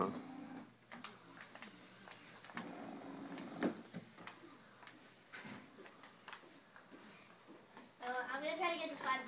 huh. I'm gonna try to get the five